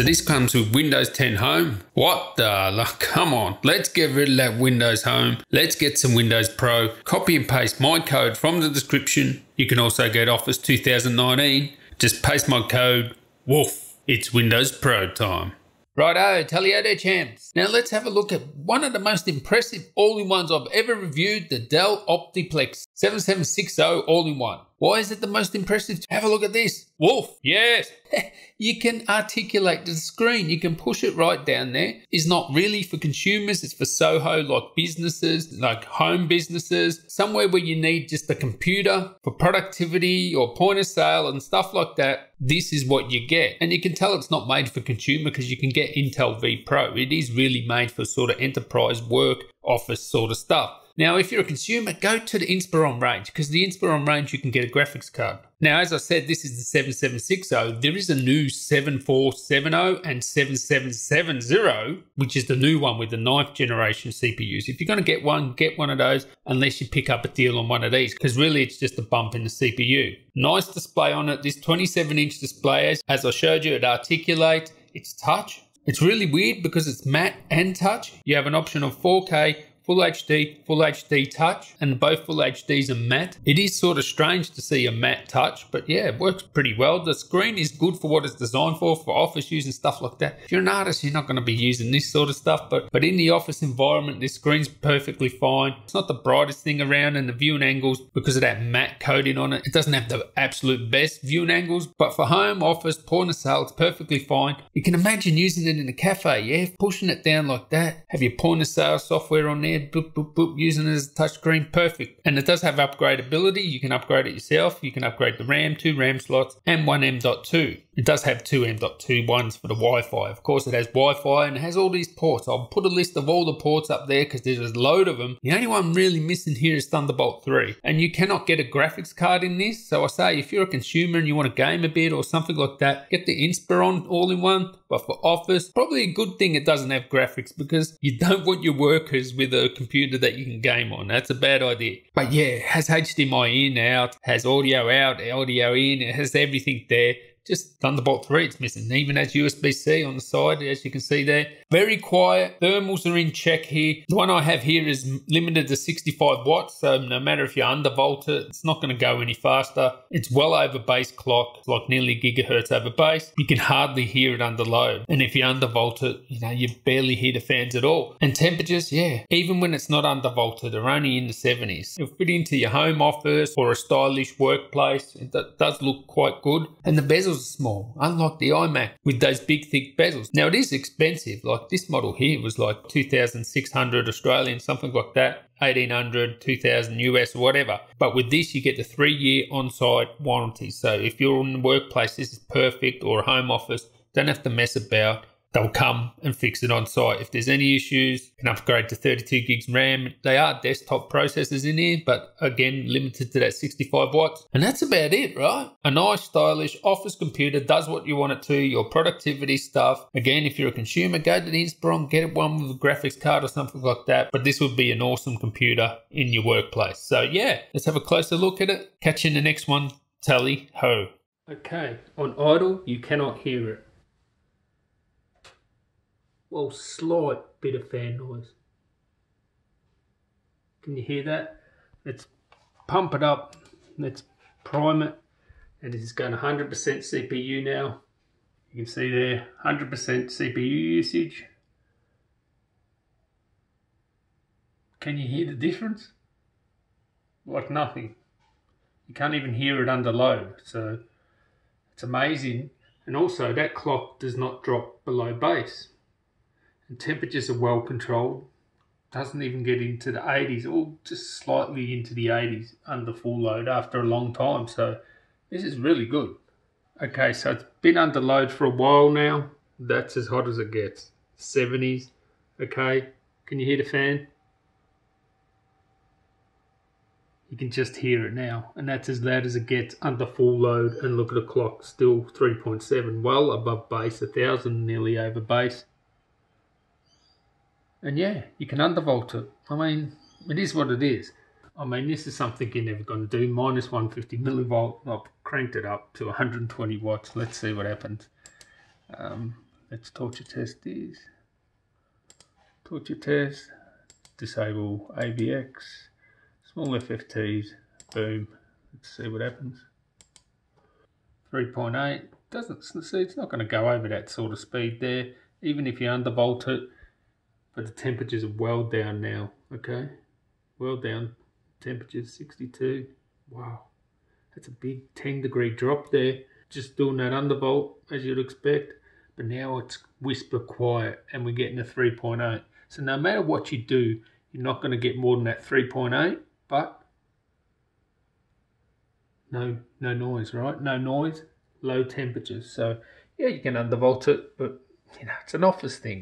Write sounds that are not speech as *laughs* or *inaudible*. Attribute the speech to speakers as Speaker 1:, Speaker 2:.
Speaker 1: So this comes with Windows 10 Home. What the? Like, come on. Let's get rid of that Windows Home. Let's get some Windows Pro. Copy and paste my code from the description. You can also get Office 2019. Just paste my code. Woof. It's Windows Pro time. Righto, Tally Ho champs. Now let's have a look at one of the most impressive all-in-ones I've ever reviewed, the Dell OptiPlex 7760 all-in-one. Why is it the most impressive? Have a look at this. Wolf, yes. *laughs* you can articulate the screen. You can push it right down there. It's not really for consumers. It's for Soho, like businesses, like home businesses, somewhere where you need just a computer for productivity or point of sale and stuff like that. This is what you get. And you can tell it's not made for consumer because you can get Intel vPro. It is really made for sort of enterprise work, office sort of stuff. Now, if you're a consumer, go to the Inspiron range because the Inspiron range you can get a graphics card. Now, as I said, this is the 7760. There is a new 7470 and 7770, which is the new one with the ninth generation CPUs. If you're going to get one, get one of those unless you pick up a deal on one of these because really it's just a bump in the CPU. Nice display on it. This 27 inch display, as I showed you, it articulates, it's touch. It's really weird because it's matte and touch. You have an option of 4K Full HD, Full HD Touch, and both Full HDs are matte. It is sort of strange to see a matte touch, but yeah, it works pretty well. The screen is good for what it's designed for, for office use and stuff like that. If you're an artist, you're not going to be using this sort of stuff, but, but in the office environment, this screen's perfectly fine. It's not the brightest thing around, and the viewing angles, because of that matte coating on it, it doesn't have the absolute best viewing angles, but for home, office, point of sale, it's perfectly fine. You can imagine using it in a cafe, yeah, pushing it down like that, have your point of sale software on there, boop, boop, boop, using it as a touchscreen, perfect. And it does have upgradability. You can upgrade it yourself. You can upgrade the RAM, two RAM slots, and one M.2. It does have two M.2 ones for the Wi-Fi. Of course, it has Wi-Fi and it has all these ports. I'll put a list of all the ports up there because there's a load of them. The only one really missing here is Thunderbolt 3. And you cannot get a graphics card in this. So I say, if you're a consumer and you want to game a bit or something like that, get the Inspiron all-in-one. But for Office, probably a good thing it doesn't have graphics because you don't want your workers with a computer that you can game on. That's a bad idea. But yeah, has HDMI in, out, has audio out, audio in, it has everything there just Thunderbolt 3 it's missing. Even has USB-C on the side, as you can see there. Very quiet. Thermals are in check here. The one I have here is limited to 65 watts, so no matter if you undervolt it, it's not going to go any faster. It's well over base clock, like nearly gigahertz over base. You can hardly hear it under load. And if you undervolt it, you know, you barely hear the fans at all. And temperatures, yeah, even when it's not undervolted, are only in the 70s. It'll fit into your home office or a stylish workplace. It does look quite good. And the bezel bezels are small, unlike the iMac with those big thick bezels. Now it is expensive, like this model here was like 2,600 Australian, something like that. 1800 2000 US or whatever. But with this you get the three year on-site warranty. So if you're in the workplace this is perfect. Or a home office don't have to mess about they'll come and fix it on site. If there's any issues, can upgrade to 32 gigs RAM. They are desktop processors in here, but again, limited to that 65 watts. And that's about it, right? A nice, stylish office computer does what you want it to, your productivity stuff. Again, if you're a consumer, go to the Inspiron, get one with a graphics card or something like that. But this would be an awesome computer in your workplace. So yeah, let's have a closer look at it. Catch you in the next one. Tally ho. Okay, on idle, you cannot hear it well, slight bit of fan noise. Can you hear that? Let's pump it up. Let's prime it. And it is going 100% CPU now. You can see there, 100% CPU usage. Can you hear the difference? Like nothing. You can't even hear it under load. So it's amazing. And also that clock does not drop below base and temperatures are well controlled. Doesn't even get into the 80s, or just slightly into the 80s under full load after a long time. So this is really good. Okay, so it's been under load for a while now. That's as hot as it gets. 70s. Okay, can you hear the fan? You can just hear it now, and that's as loud as it gets under full load. And look at the clock, still 3.7, well above base, a thousand nearly over base. And yeah, you can undervolt it. I mean, it is what it is. I mean, this is something you're never going to do. Minus 150 millivolt. I've cranked it up to 120 watts. Let's see what happens. Um, let's torture test this. Torture test, disable AVX, small FFTs, boom. Let's see what happens. 3.8, doesn't see it's not going to go over that sort of speed there, even if you undervolt it. But the temperatures are well down now, okay? Well down, temperatures 62. Wow, that's a big 10 degree drop there. Just doing that undervolt as you'd expect. But now it's whisper quiet and we're getting a 3.8. So no matter what you do, you're not going to get more than that 3.8, but no no noise, right? No noise, low temperatures. So yeah, you can undervolt it, but you know, it's an office thing.